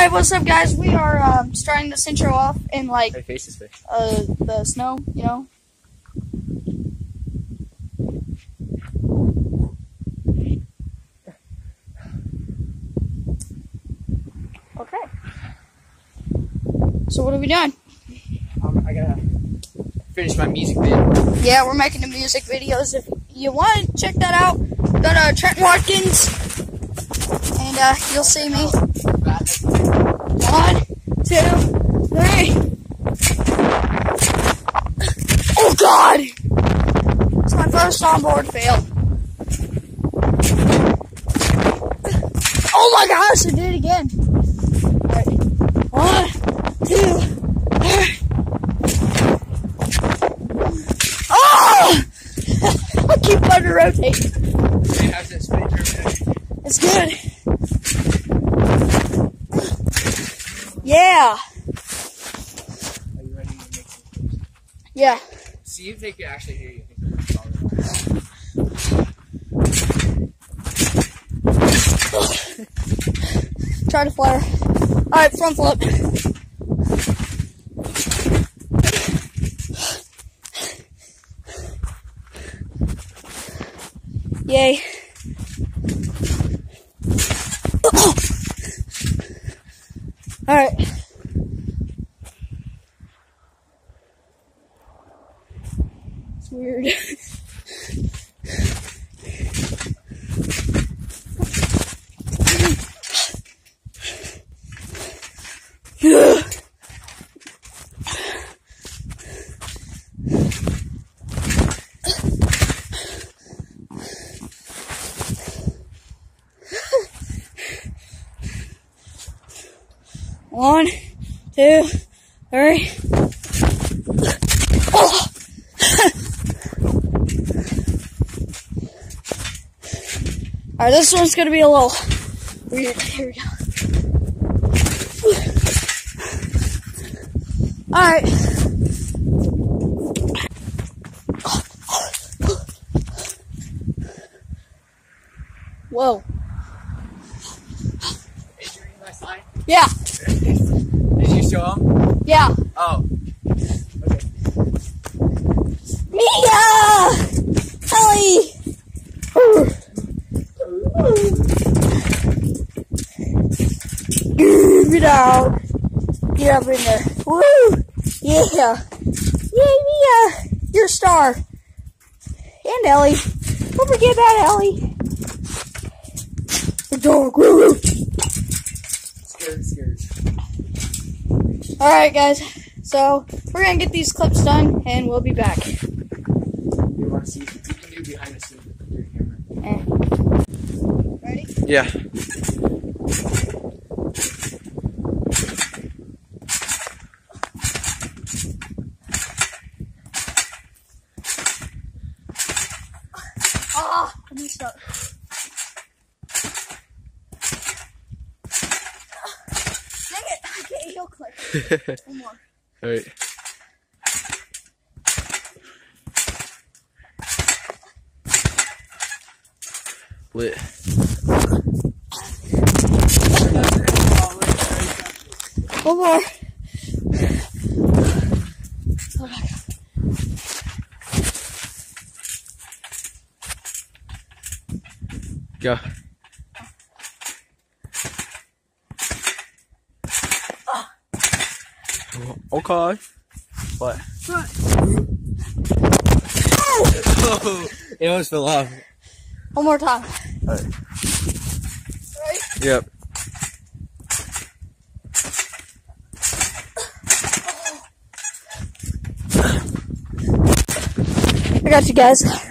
Alright, what's up, guys? We are um, starting this intro off in like My face is fake. uh, the snow, you know. Okay. So what are we doing? Um, I gotta finish my music video. Yeah, we're making the music videos. If you want to check that out, go to Trent Watkins, and uh, you'll see me. One, two, three. Oh God! It's my first onboard fail. Oh my gosh! I did it again. Alright. One, two, three. Oh! I keep trying to rotate. It's good. Yeah. Are you ready to make some Yeah. See if they can actually hear you. Try to flare. Alright, front flip. Yay. Alright. It's weird. One, two, three. Oh. Alright, this one's gonna be a little weird. Here we go. Alright. Whoa. Did you read my sign? Yeah, Did you show him? yeah. Oh. Okay. Mia! Ellie! Get out. Get up in there. Woo! Yeah. Yay, Mia! You're a star. And Ellie. Don't forget about Ellie. The dog. Woo woo. Scared, scared. Alright, guys. So, we're gonna get these clips done, and we'll be back. You want to see? You can do behind the scenes with your camera. Eh. Ready? Yeah. I messed up. Dang it, I can't heel click. One more. Alright. Lit. One more. Go. Oh. Okay. What? Oh, it almost fell off. One more time. Alright. Ready? Yep. I got you guys.